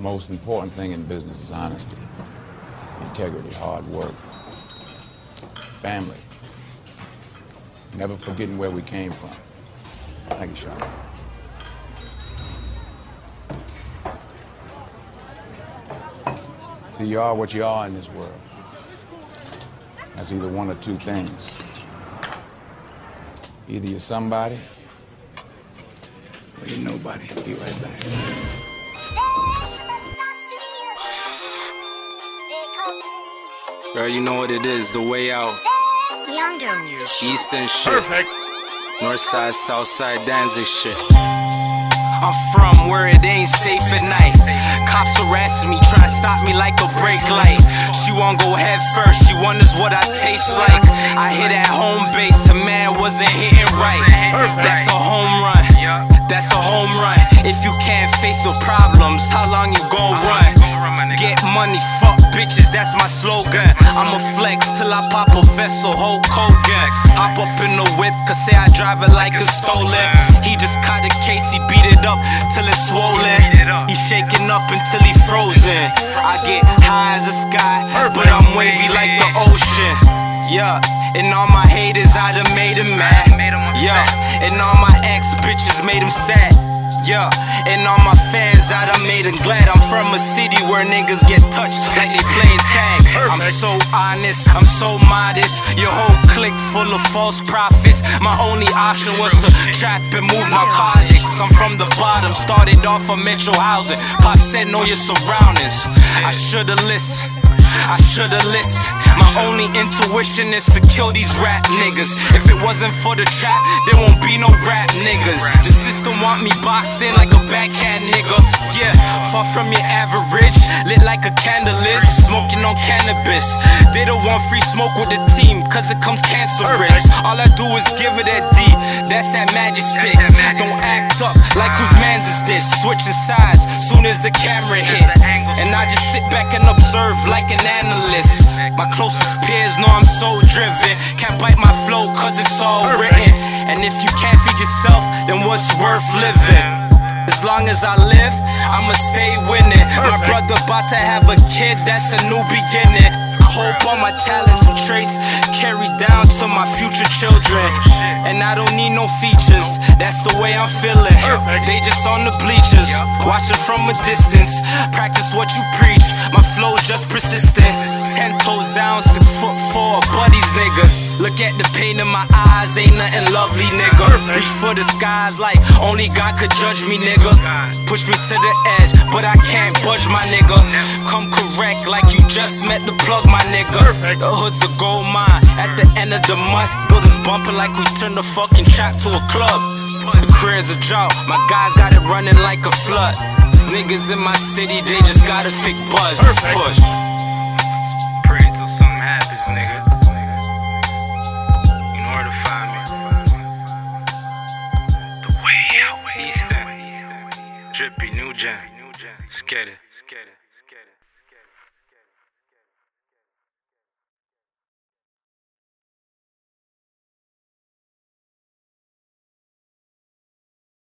most important thing in business is honesty, integrity, hard work, family. Never forgetting where we came from. Thank you, Sean. See, you are what you are in this world. That's either one or two things. Either you're somebody or you're nobody. Be right back. Girl, you know what it is, the way out. Eastern shit. Perfect. North side, south side, Danzig shit. I'm from where it ain't safe at night. Cops harassing me, trying to stop me like a brake light. She won't go head first, she wonders what I taste like. I hit at home base, a man wasn't hitting right. That's a home run. That's a home run. If you can't face your problems, how long you gon' uh-huh. run? Get money, fuck bitches, that's my slogan. I'ma flex till I pop a vessel, Hulk Hogan. Hop up in the whip, cause say I drive it like it's stolen. He just caught a case, he beat it up till it's swollen. He shaking up until he frozen. I get high as the sky, but I'm wavy like the ocean. Yeah, and all my haters, I done made them mad. Yeah, and all my ex bitches made them sad. Yeah, and all my fans, I done made them glad. I'm from a city where niggas get touched like they playing tag. I'm so honest, I'm so modest. Your whole clique full of false prophets. My only option was to trap and move my narcotics. I'm from the bottom, started off of Metro housing. Pop said, know your surroundings. I should've listened. I should've listened. My only intuition is to kill these rap niggas. If it wasn't for the trap, there won't be no rap niggas. The system want me boxed in like a backhand nigga. Yeah, far from your average, lit like a candleist, smoking on cannabis. They don't want free smoke with the team, cause it comes cancerous. All I do is give it that D, that's that magic stick. Don't act up like whose man's is this? Switching sides, soon as the camera hit. And I just sit back and observe like an analyst. Closest peers know I'm so driven. Can't bite my flow cause it's all written. And if you can't feed yourself, then what's worth living? As long as I live, I'ma stay winning. My brother about to have a kid, that's a new beginning. I hope all my talents and traits carry down to my future children. And I don't need no features, that's the way I'm feeling. They just on the bleachers, watching from a distance. Practice what you preach, my flow's just persistent. Ten toes down, six foot four, buddies niggas. Look at the pain in my eyes, ain't nothing lovely, nigga. Reach for the skies like only God could judge me, nigga. Push me to the edge, but I can't budge, my nigga. Come correct like you just met the plug, my nigga. The hood's a gold mine. At the end of the month, buildings bumping like we turned the fucking trap to a club. The career's a drought, my guys got it running like a flood. These niggas in my city, they just got a fake buzz. It's push. Drippy, new gen. Get it.